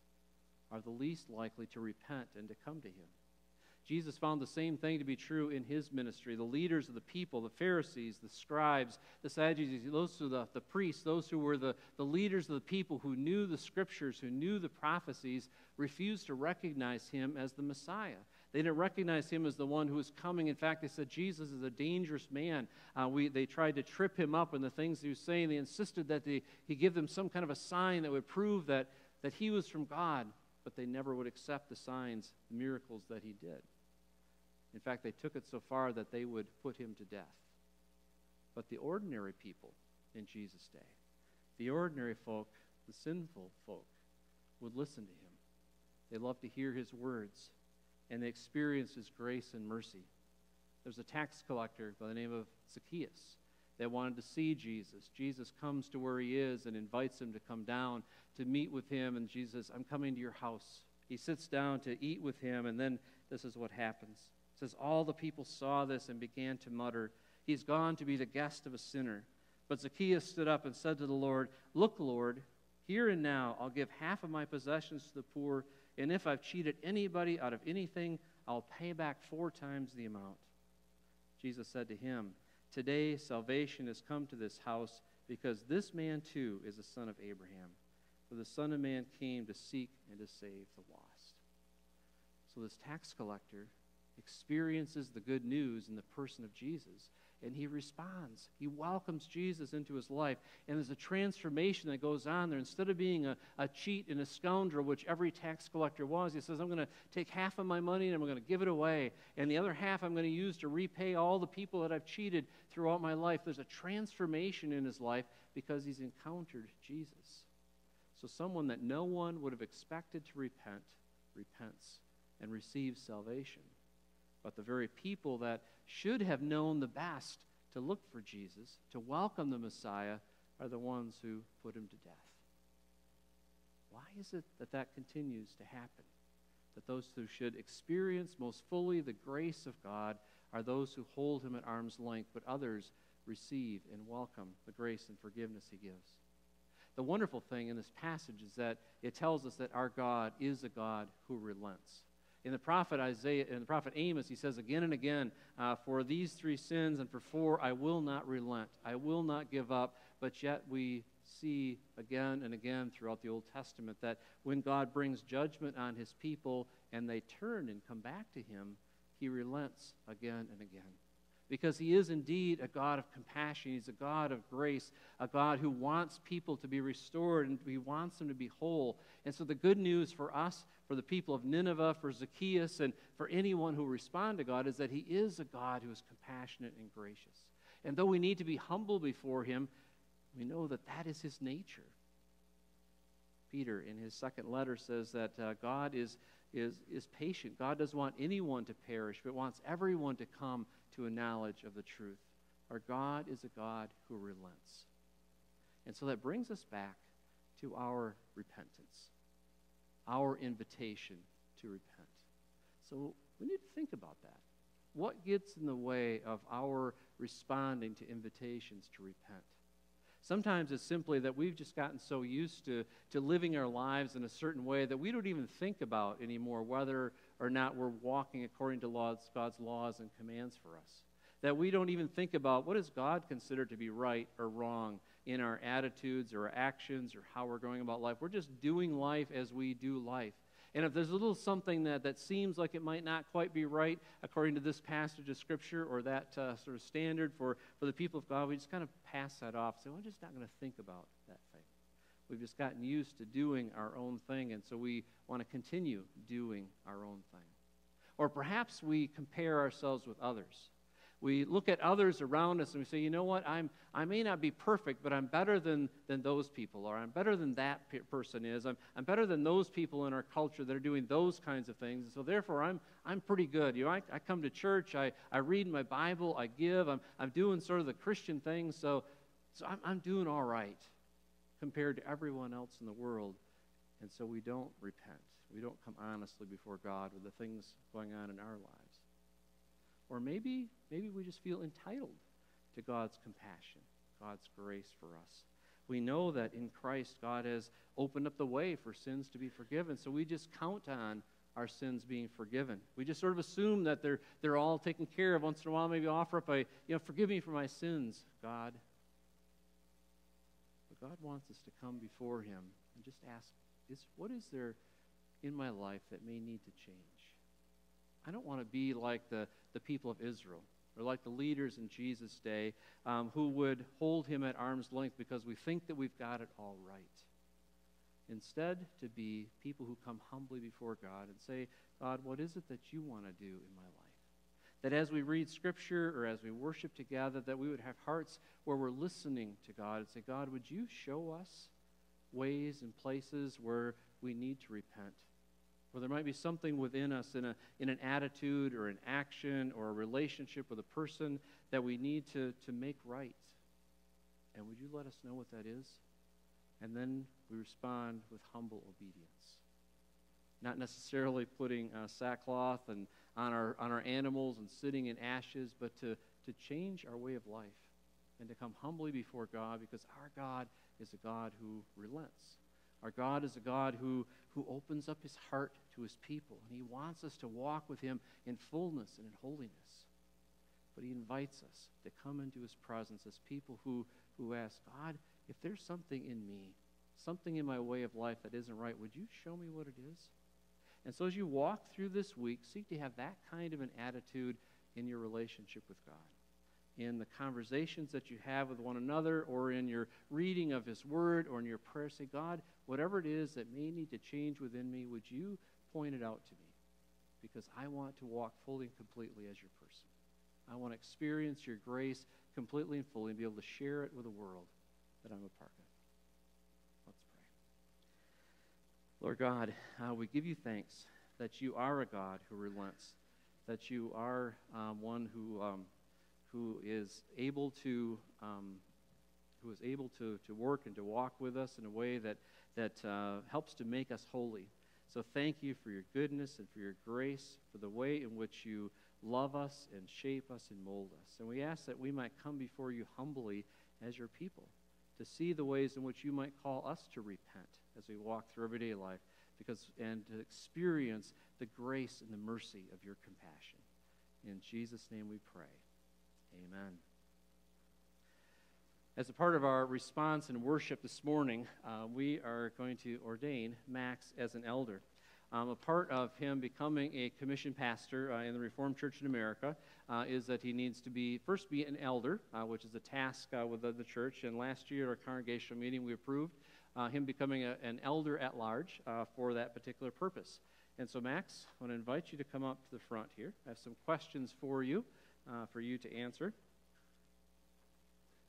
are the least likely to repent and to come to Him? Jesus found the same thing to be true in his ministry. The leaders of the people, the Pharisees, the scribes, the Sadducees, those were the, the priests, those who were the, the leaders of the people who knew the scriptures, who knew the prophecies, refused to recognize him as the Messiah. They didn't recognize him as the one who was coming. In fact, they said Jesus is a dangerous man. Uh, we, they tried to trip him up in the things he was saying. They insisted that they, he give them some kind of a sign that would prove that, that he was from God, but they never would accept the signs, the miracles that he did. In fact, they took it so far that they would put him to death. But the ordinary people in Jesus' day, the ordinary folk, the sinful folk, would listen to him. They loved to hear his words, and they experienced his grace and mercy. There's a tax collector by the name of Zacchaeus that wanted to see Jesus. Jesus comes to where he is and invites him to come down to meet with him, and Jesus I'm coming to your house. He sits down to eat with him, and then this is what happens. It says, All the people saw this and began to mutter, He's gone to be the guest of a sinner. But Zacchaeus stood up and said to the Lord, Look, Lord, here and now I'll give half of my possessions to the poor, and if I've cheated anybody out of anything, I'll pay back four times the amount. Jesus said to him, Today salvation has come to this house, because this man too is a son of Abraham. For the Son of Man came to seek and to save the lost. So this tax collector experiences the good news in the person of Jesus. and he responds. He welcomes Jesus into his life. And there's a transformation that goes on there. Instead of being a, a cheat and a scoundrel, which every tax collector was, he says, I'm going to take half of my money and I'm going to give it away. And the other half I'm going to use to repay all the people that I've cheated throughout my life. There's a transformation in his life because he's encountered Jesus. So, someone that no one would have expected to repent repents and receives salvation. But the very people that should have known the best to look for Jesus, to welcome the Messiah, are the ones who put him to death. Why is it that that continues to happen? That those who should experience most fully the grace of God are those who hold him at arm's length, but others receive and welcome the grace and forgiveness he gives. The wonderful thing in this passage is that it tells us that our God is a God who relents. In the prophet Isaiah, in the prophet Amos, he says again and again, uh, "For these three sins and for four, I will not relent. I will not give up." But yet we see again and again throughout the Old Testament that when God brings judgment on His people and they turn and come back to Him, He relents again and again because he is indeed a God of compassion. He's a God of grace, a God who wants people to be restored and he wants them to be whole. And so, the good news for us, for the people of Nineveh, for Zacchaeus, and for anyone who respond to God is that he is a God who is compassionate and gracious. And though we need to be humble before him, we know that that is his nature. Peter, in his second letter, says that uh, God is, is, is patient. God doesn't want anyone to perish, but wants everyone to come to a knowledge of the truth. Our God is a God who relents. And so that brings us back to our repentance, our invitation to repent. So we need to think about that. What gets in the way of our responding to invitations to repent? Sometimes it's simply that we've just gotten so used to, to living our lives in a certain way that we don't even think about anymore whether or not we're walking according to laws, God's laws and commands for us. That we don't even think about what does God consider to be right or wrong in our attitudes or actions or how we're going about life. We're just doing life as we do life. And if there's a little something that, that seems like it might not quite be right according to this passage of Scripture or that uh, sort of standard for, for the people of God, we just kind of pass that off. Say, well, I'm just not going to think about that. We've just gotten used to doing our own thing, and so we want to continue doing our own thing. Or perhaps we compare ourselves with others we look at others around us and we say, you know what, I'm, I may not be perfect, but I'm better than, than those people, or I'm better than that pe- person is. I'm, I'm better than those people in our culture that are doing those kinds of things. And so therefore, I'm, I'm pretty good. You know, I, I come to church, I, I read my Bible, I give, I'm, I'm doing sort of the Christian things, so, so I'm, I'm doing all right compared to everyone else in the world. And so we don't repent. We don't come honestly before God with the things going on in our lives. Or maybe, maybe we just feel entitled to God's compassion, God's grace for us. We know that in Christ, God has opened up the way for sins to be forgiven. So we just count on our sins being forgiven. We just sort of assume that they're, they're all taken care of. Once in a while, maybe offer up a, you know, forgive me for my sins, God. But God wants us to come before Him and just ask, is, what is there in my life that may need to change? I don't want to be like the, the people of Israel or like the leaders in Jesus' day um, who would hold him at arm's length because we think that we've got it all right. Instead, to be people who come humbly before God and say, God, what is it that you want to do in my life? That as we read Scripture or as we worship together, that we would have hearts where we're listening to God and say, God, would you show us ways and places where we need to repent? Or there might be something within us in, a, in an attitude or an action or a relationship with a person that we need to, to make right. And would you let us know what that is? And then we respond with humble obedience. Not necessarily putting uh, sackcloth and on our, on our animals and sitting in ashes, but to, to change our way of life and to come humbly before God because our God is a God who relents. Our God is a God who, who opens up his heart to his people, and he wants us to walk with him in fullness and in holiness. But he invites us to come into his presence as people who, who ask, God, if there's something in me, something in my way of life that isn't right, would you show me what it is? And so as you walk through this week, seek to have that kind of an attitude in your relationship with God. in the conversations that you have with one another or in your reading of His Word or in your prayer. Say, God, whatever it is that may need to change within me, would you point it out to me? Because I want to walk fully and completely as your person. I want to experience your grace completely and fully and be able to share it with the world that I'm a part of. Let's pray. Lord God, uh, we give you thanks that you are a God who relents, that you are um, one who, um, who is able to. Um, who is able to, to work and to walk with us in a way that, that uh, helps to make us holy. So thank you for your goodness and for your grace, for the way in which you love us and shape us and mold us. And we ask that we might come before you humbly as your people, to see the ways in which you might call us to repent as we walk through everyday life, because and to experience the grace and the mercy of your compassion. In Jesus' name we pray. Amen. As a part of our response and worship this morning, uh, we are going to ordain Max as an elder. Um, a part of him becoming a commissioned pastor uh, in the Reformed Church in America uh, is that he needs to be first be an elder, uh, which is a task uh, with the, the, church. And last year at our congregational meeting, we approved uh, him becoming a, an elder at large uh, for that particular purpose. And so, Max, I want to invite you to come up to the front here. I have some questions for you, for you to answer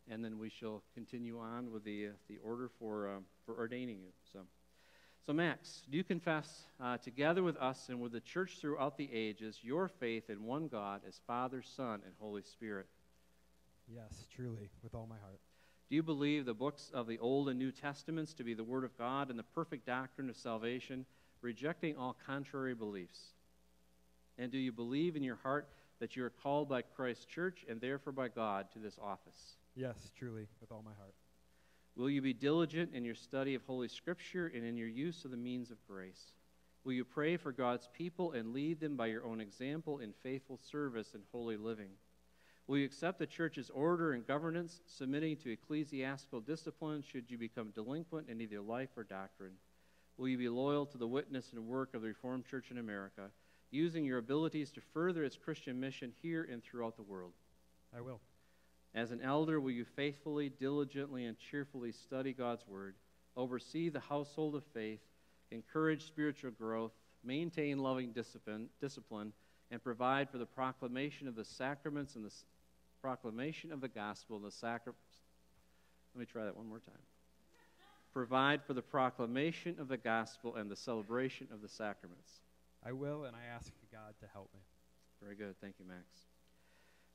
and then we shall continue on with the, uh, the order for, uh, for ordaining you. So, so, Max, do you confess uh, together with us and with the church throughout the ages your faith in one God as Father, Son, and Holy Spirit? Yes, truly, with all my heart. Do you believe the books of the Old and New Testaments to be the Word of God and the perfect doctrine of salvation, rejecting all contrary beliefs? And do you believe in your heart that you are called by Christ's church and therefore by God to this office? Yes, truly, with all my heart. Will you be diligent in your study of Holy Scripture and in your use of the means of grace? Will you pray for God's people and lead them by your own example in faithful service and holy living? Will you accept the church's order and governance, submitting to ecclesiastical discipline should you become delinquent in either life or doctrine? Will you be loyal to the witness and work of the Reformed Church in America, using your abilities to further its Christian mission here and throughout the world? I will. As an elder, will you faithfully, diligently, and cheerfully study God's Word, oversee the household of faith, encourage spiritual growth, maintain loving discipline, discipline and provide for the proclamation of the sacraments and the proclamation of the gospel and the sacraments? Let me try that one more time. Provide for the proclamation of the gospel and the celebration of the sacraments. I will, and I ask God to help me. Very good. Thank you, Max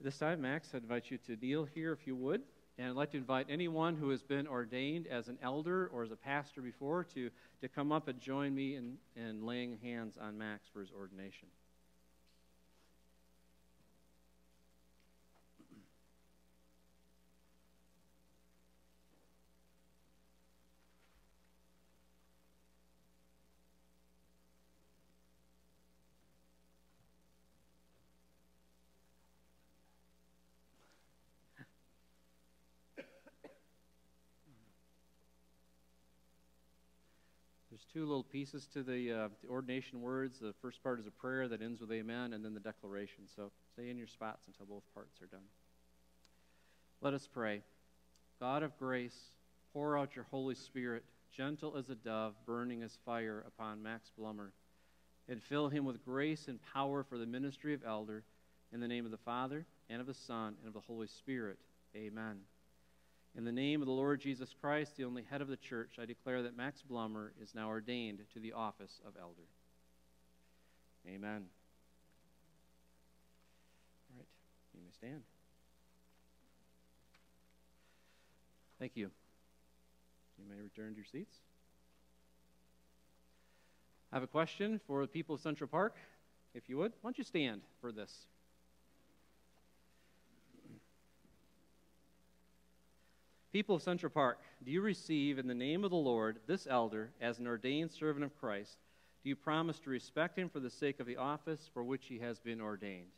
At this time, Max, I invite you to kneel here if you would. And I'd like to invite anyone who has been ordained as an elder or as a pastor before to, to come up and join me in, in laying hands on Max for his ordination. There's two little pieces to the, uh, the ordination words. The first part is a prayer that ends with amen, and then the declaration. So stay in your spots until both parts are done. Let us pray. God of grace, pour out your Holy Spirit, gentle as a dove, burning as fire, upon Max Blummer, and fill him with grace and power for the ministry of elder. In the name of the Father, and of the Son, and of the Holy Spirit. Amen. In the name of the Lord Jesus Christ, the only head of the church, I declare that Max Blummer is now ordained to the office of elder. Amen. All right, you may stand. Thank you. You may return to your seats. I have a question for the people of Central Park, if you would. Why don't you stand for this? People of Central Park, do you receive in the name of the Lord this elder as an ordained servant of Christ? Do you promise to respect him for the sake of the office for which he has been ordained?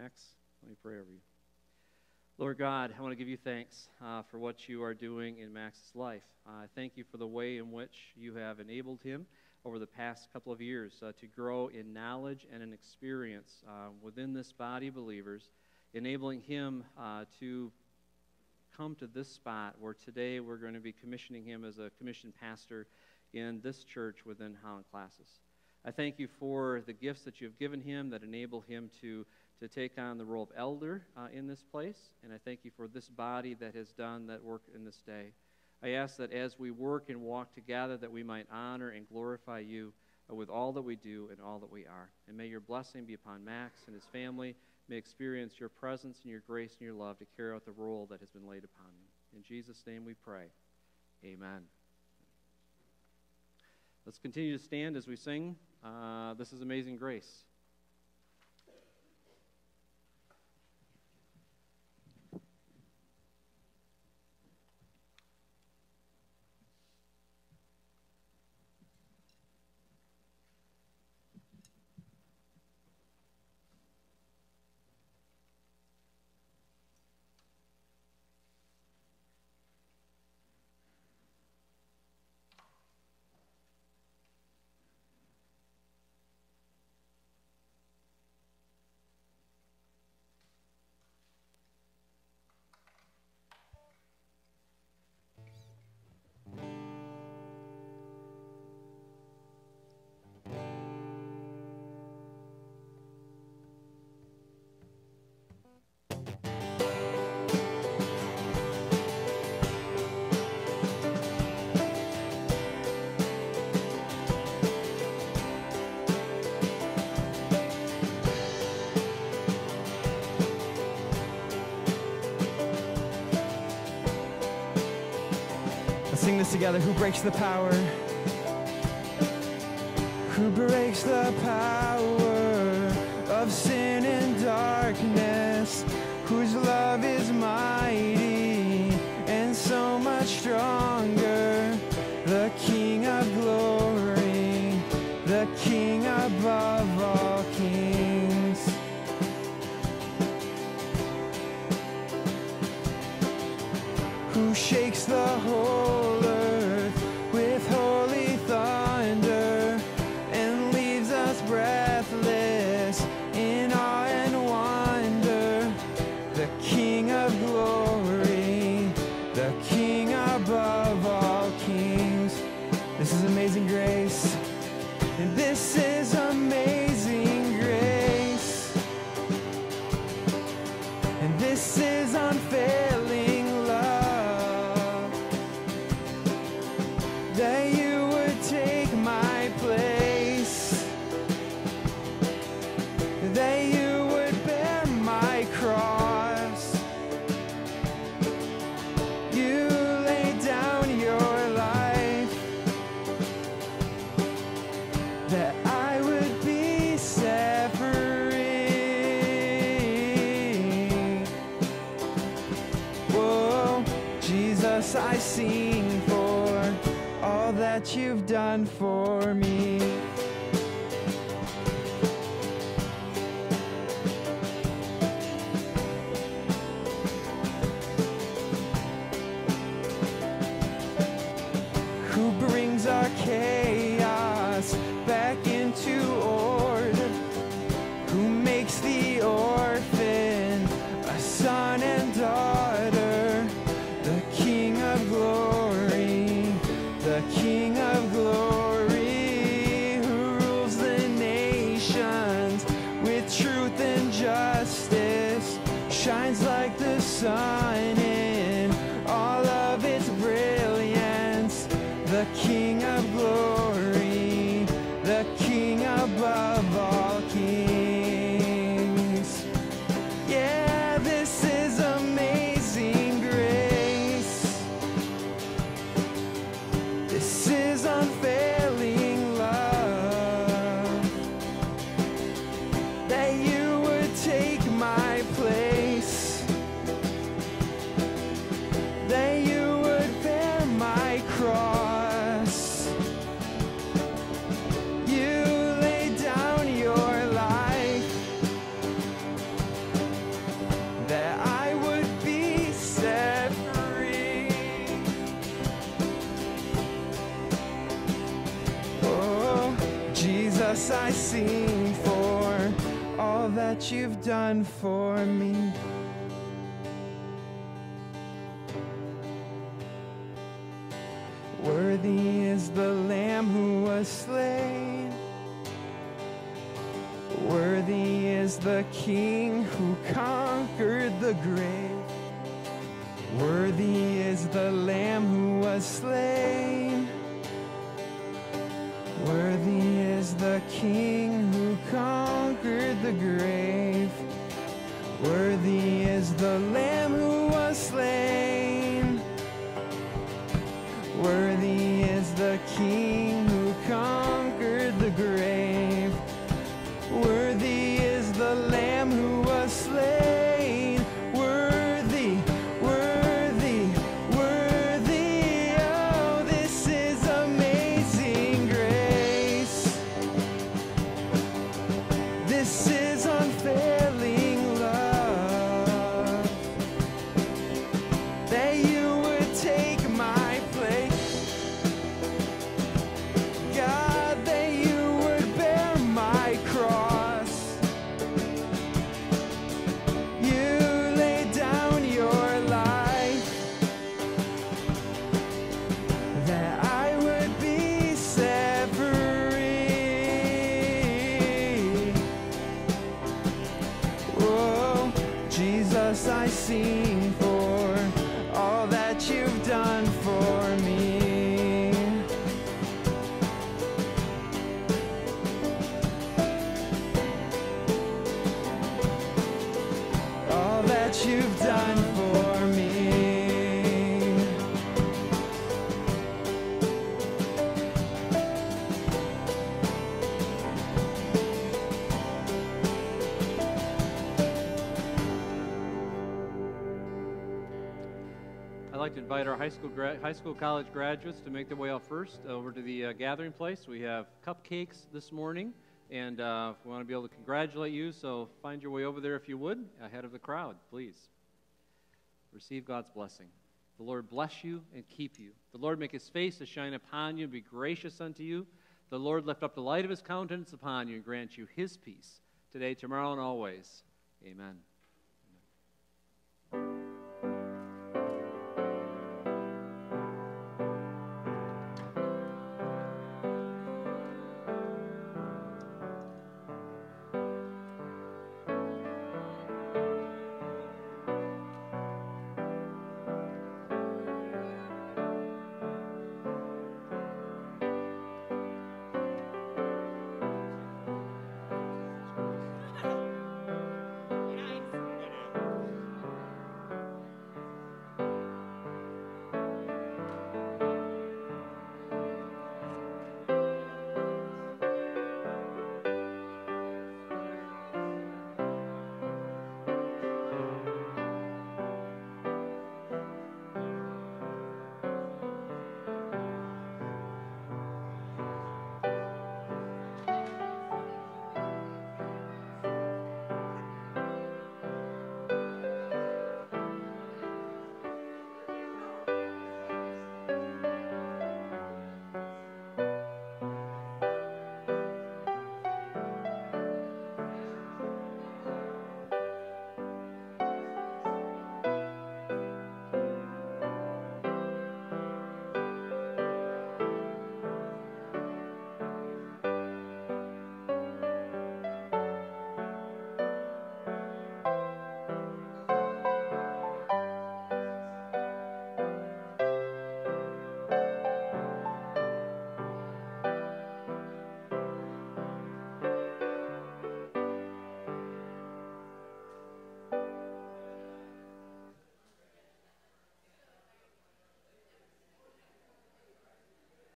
Max, let me pray over you. Lord God, I want to give you thanks uh, for what you are doing in Max's life. I uh, thank you for the way in which you have enabled him over the past couple of years uh, to grow in knowledge and in experience uh, within this body of believers, enabling him uh, to come to this spot where today we're going to be commissioning him as a commissioned pastor in this church within Holland Classis. I thank you for the gifts that you've given him that enable him to to take on the role of elder uh, in this place. And I thank you for this body that has done that work in this day. I ask that as we work and walk together, that we might honor and glorify you uh, with all that we do and all that we are. And may your blessing be upon Max and his family. May experience your presence and your grace and your love to carry out the role that has been laid upon him. In Jesus' name we pray. Amen. Let's continue to stand as we sing. Uh, this is Amazing Grace. This together. Who breaks the power? Who breaks the power Jesus, I sing for all that you've done for me. Worthy is the Lamb who was slain. Worthy is the King who conquered the grave. Worthy is the Lamb who was slain. High school, high school, college graduates to make their way out first over to the uh, gathering place. We have cupcakes this morning, and uh, we want to be able to congratulate you. So find your way over there if you would, ahead of the crowd, please. Receive God's blessing. The Lord bless you and keep you. The Lord make his face to shine upon you and be gracious unto you. The Lord lift up the light of his countenance upon you and grant you his peace today, tomorrow, and always. Amen.